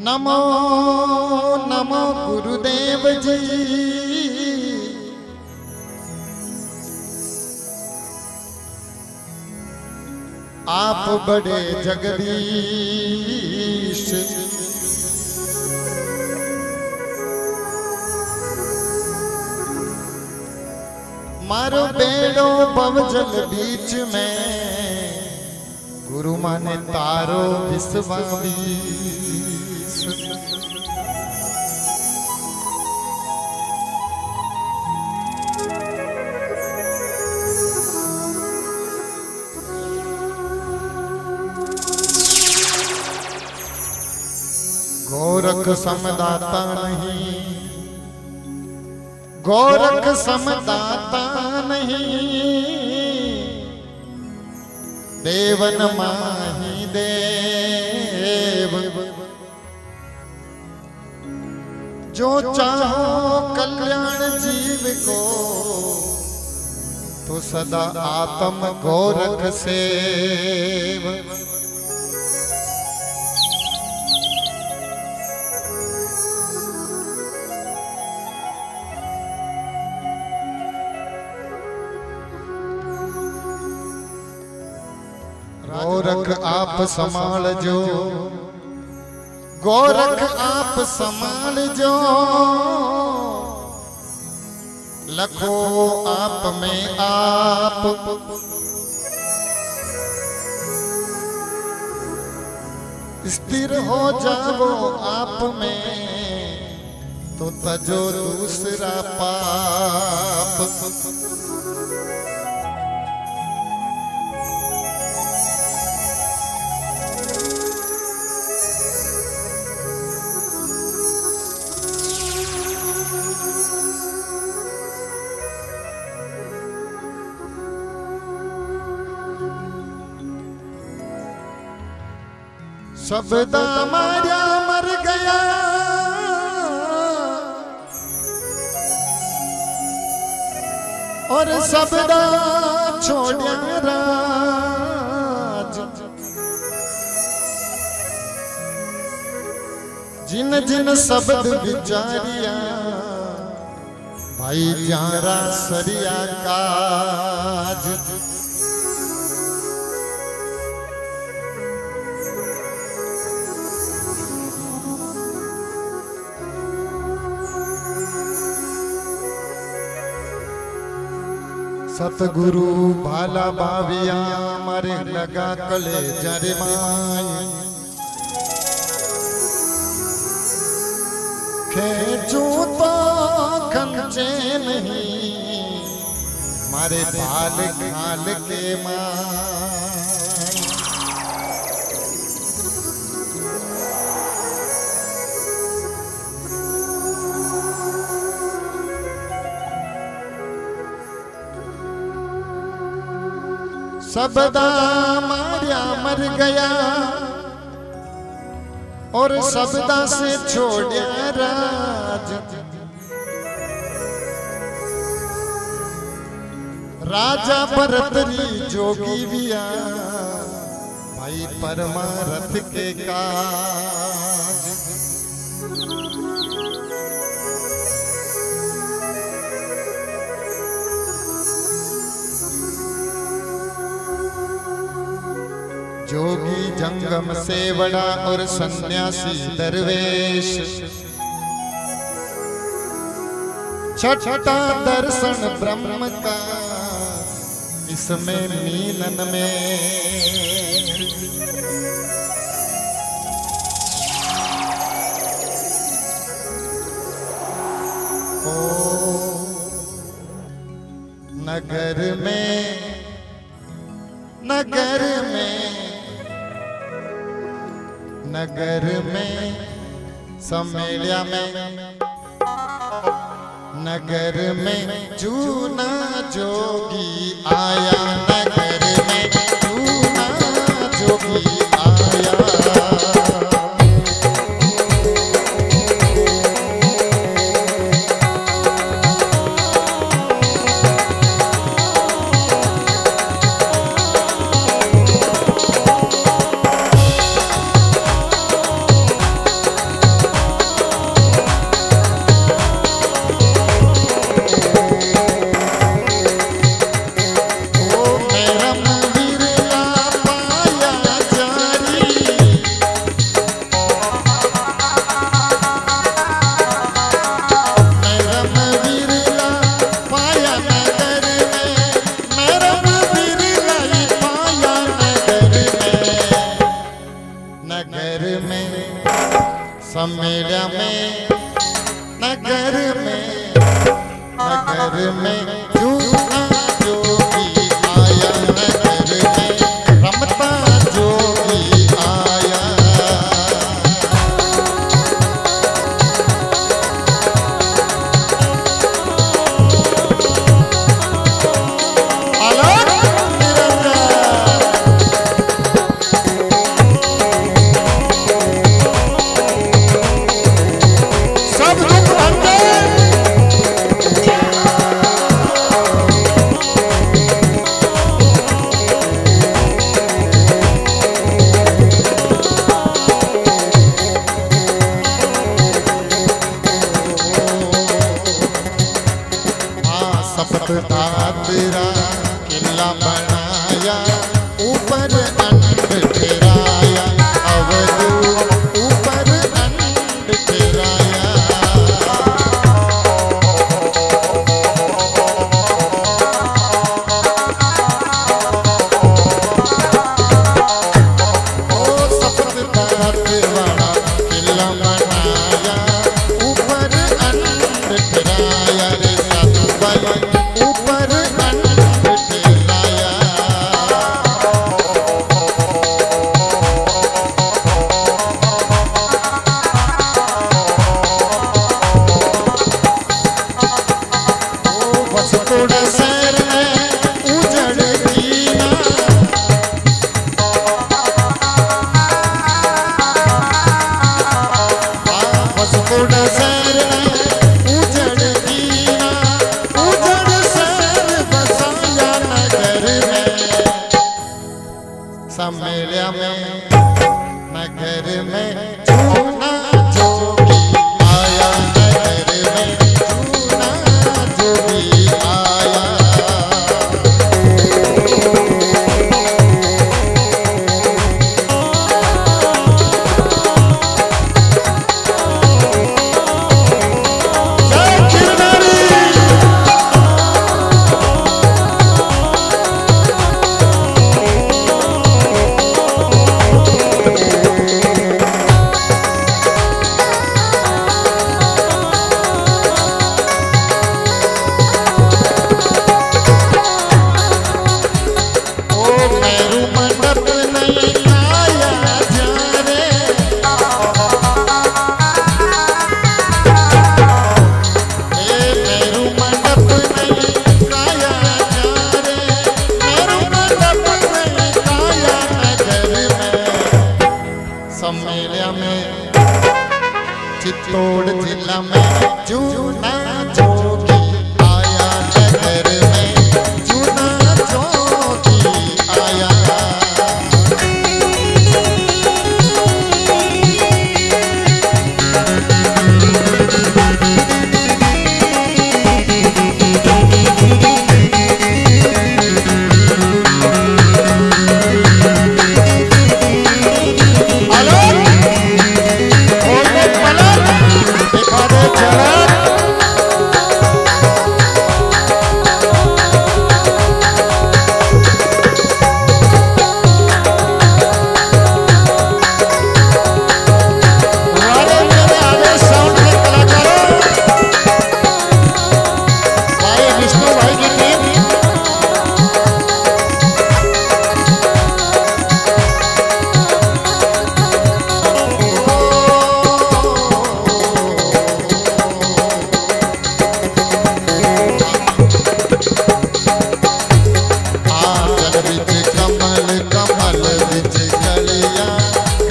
नमो नमो गुरुदेव जी आप बड़े जगदीश। मारो बेड़ो बवजल बीच में। गुरु माने तारो विश्वामीश गोरख समदाता नहीं। गोरख समदाता नहीं। देवन माही देव जो चाहो कल्याण जीव को तो सदा आत्म गोरख से गोरख आप संभाल जो। गोरख आप संभाल जो। लखो आप में आप। स्थिर हो जाओ आप में। तो तजो दूसरा पाप। शब्दा मारिया मर गया। और सबदा छोड़िया। राज। जिन जिन शब्द विचारिया भाई जारा सरिया काज। सतगुरु भाला बाविया मारे लगा कले जरे माई। खेचू तो खंचे नहीं, मारे बाल खाल के माई। सबदा मारिया मर गया। और सबदा से छोड़िया राज। राजा भरतरी जोगी बिया भाई परमारथ के काज। जोगी जंगम से बड़ा और सन्यासी दरवेश। छठा दर्शन ब्रह्म का, इसमें मीलन में। ओ, नगर में नगर में नगर में सम्मेलिया में। नगर में जूना जोगी आया नगर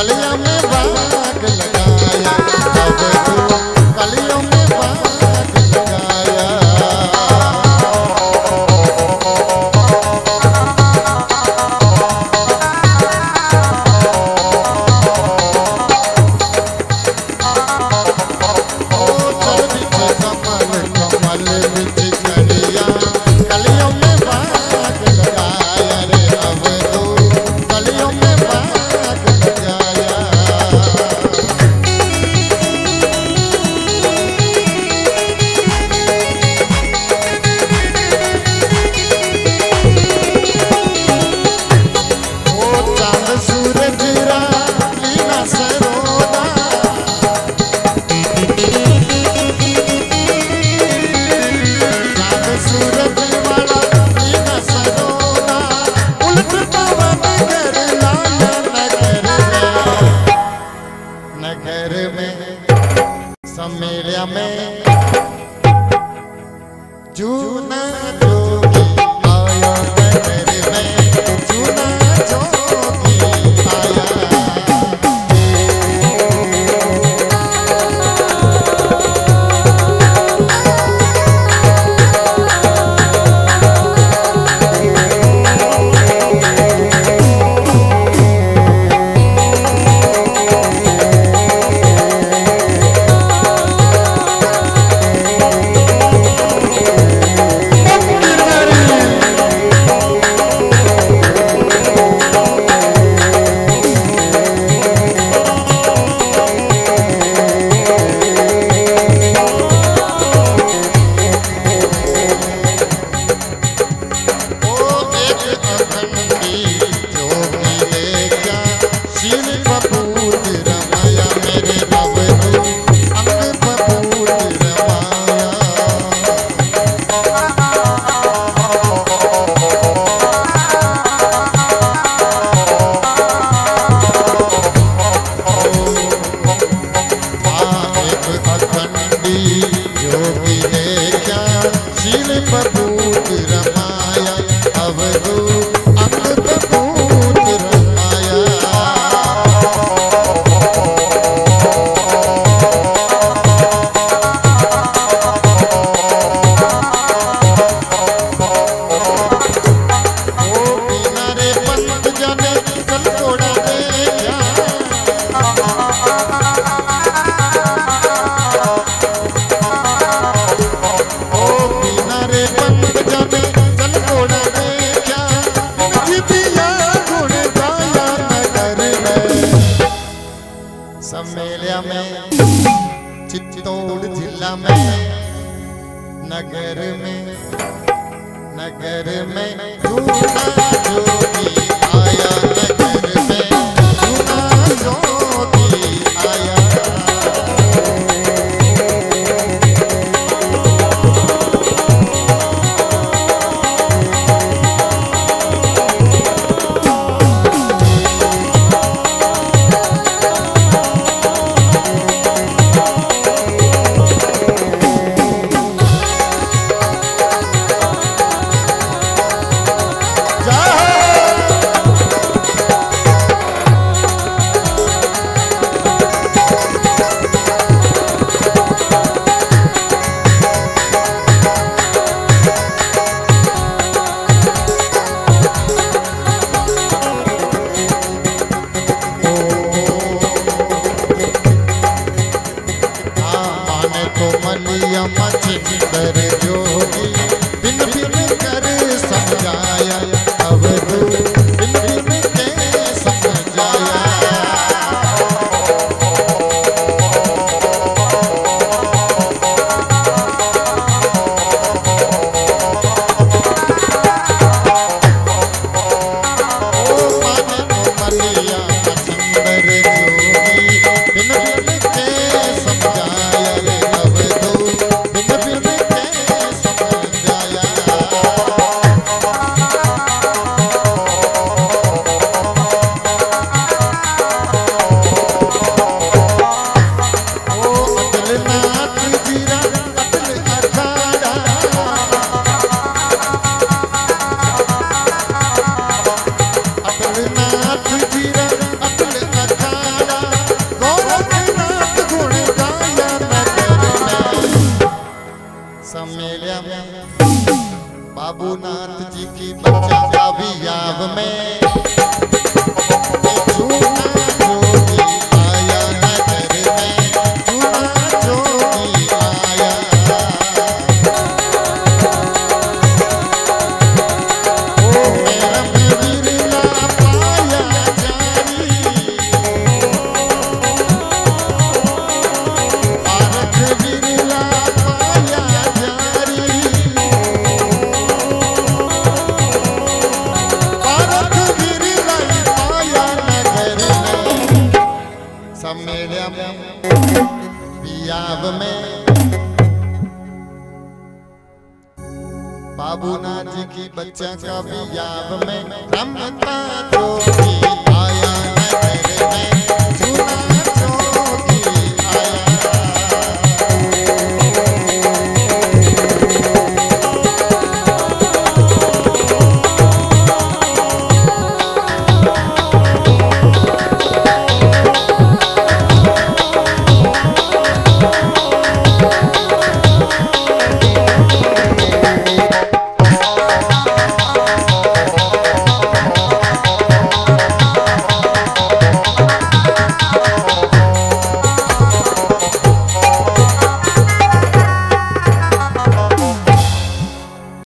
डलिया में बाग लगाया। अब नगर में सम्मेलन में जूना मऊ जिला में नगर में नगर में जो जोगी आया। नाच जिगर जोगी बिन बिन कर समझाया बाबूनाथ जी की बच्चा का भी में पंच कवि याव में ब्रह्म